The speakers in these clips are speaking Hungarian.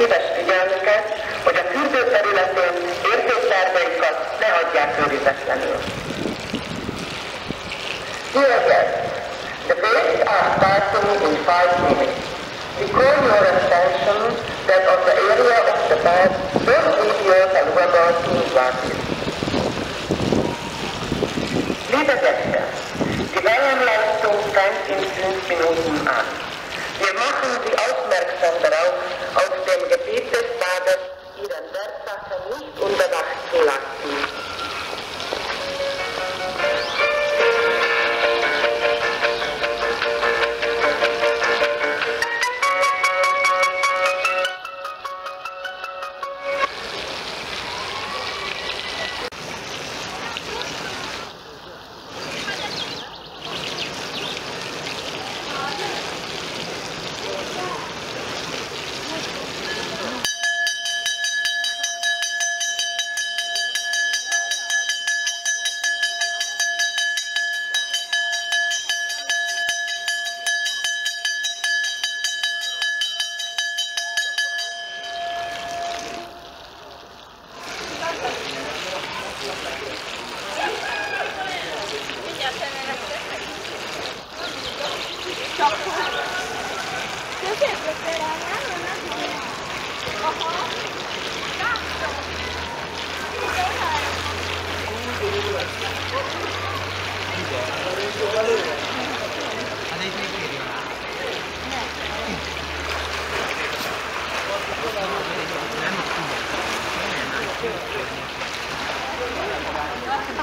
szíves figyelmüket, hogy a fürdő területén értéktárgyaikat ne hagyják őrizetlenül. Here again, the dates are starting in five minutes. We call your attention that on the area of the bed, both videos and webbers in glasses. Liebe Gäste, die Wellenleistung fängt in fünf Minuten an. Wir machen Sie aufmerksam darauf, aus dem Gebiet des Bades Ihren Wertsachen nicht unbewacht zu lassen.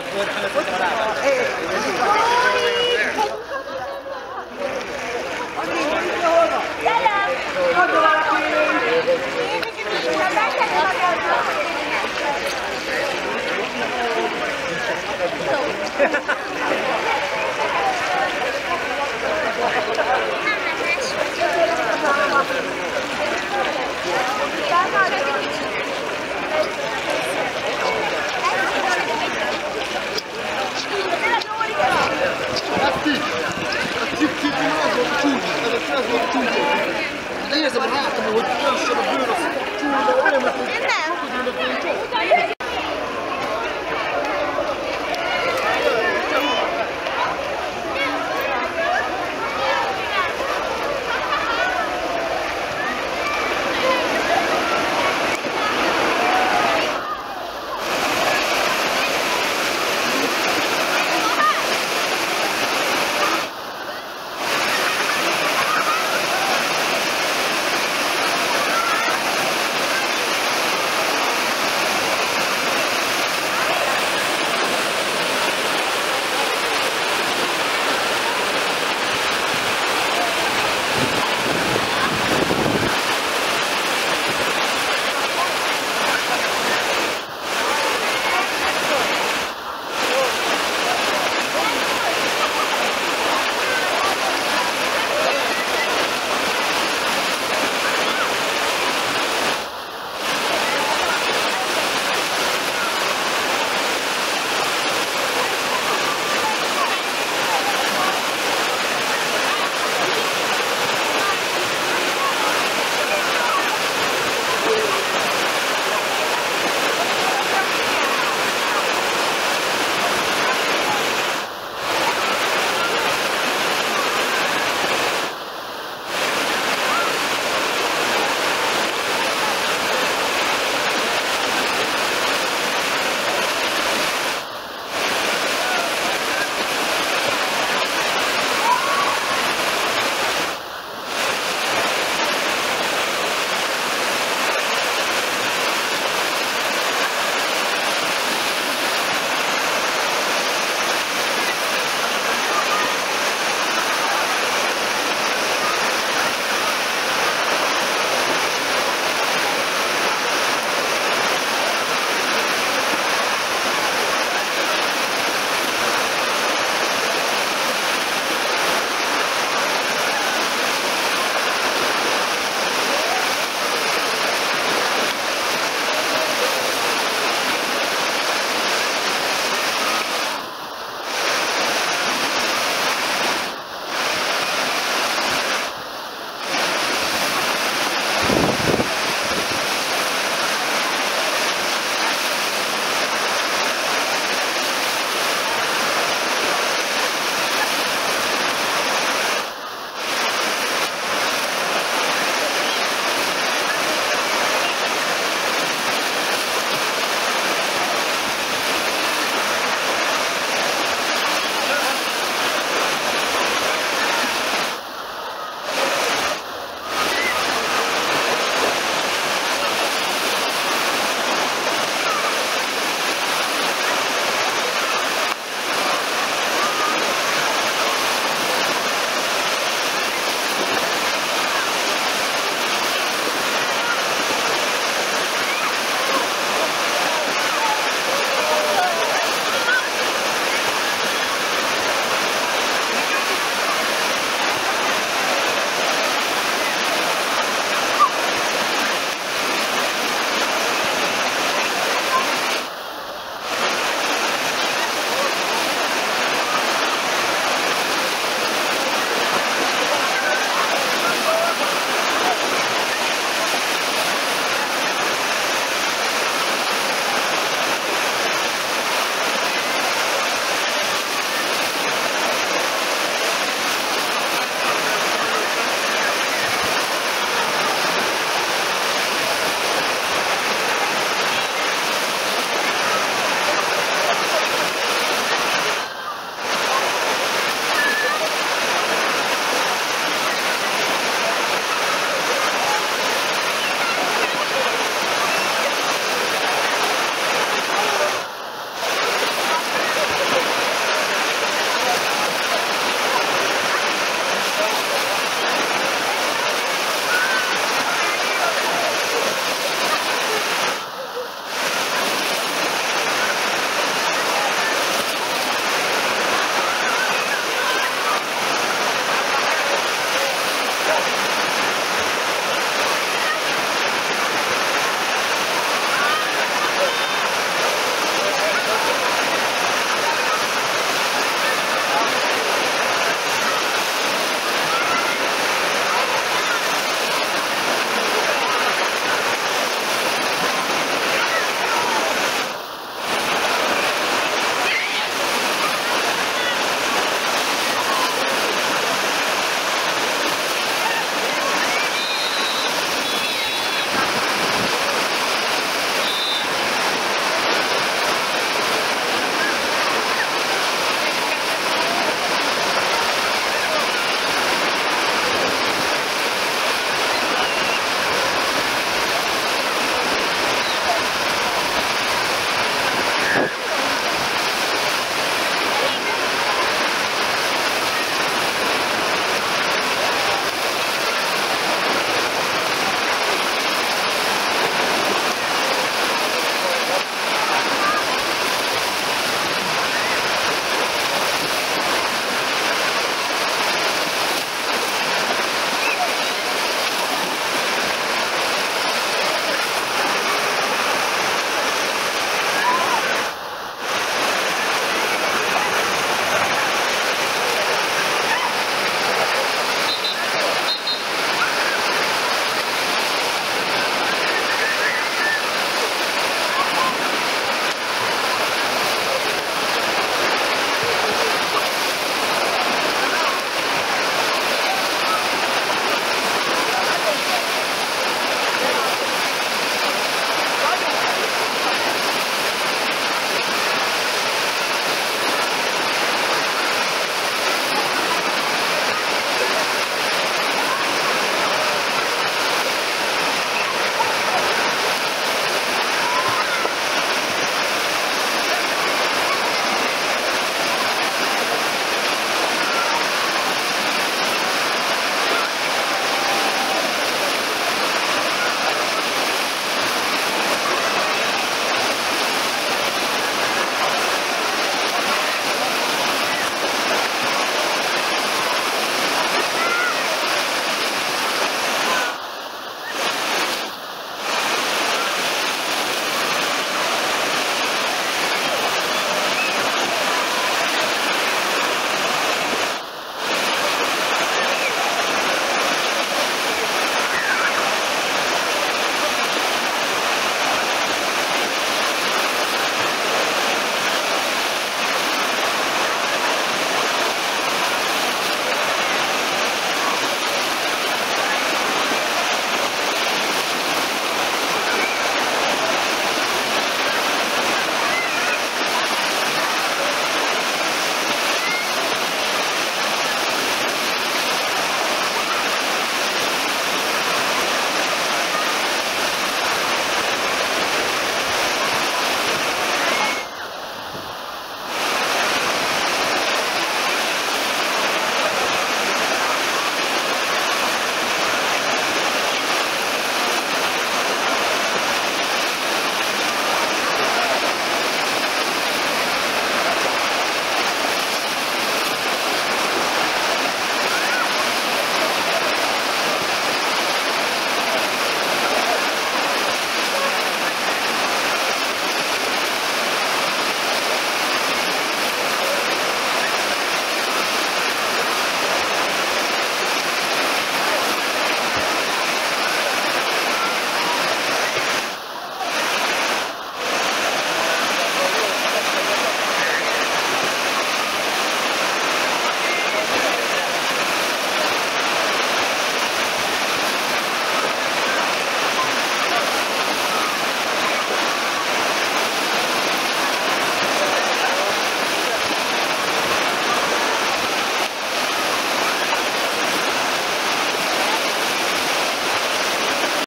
らこう楽しんでもらえば。ええ Ha ha ha!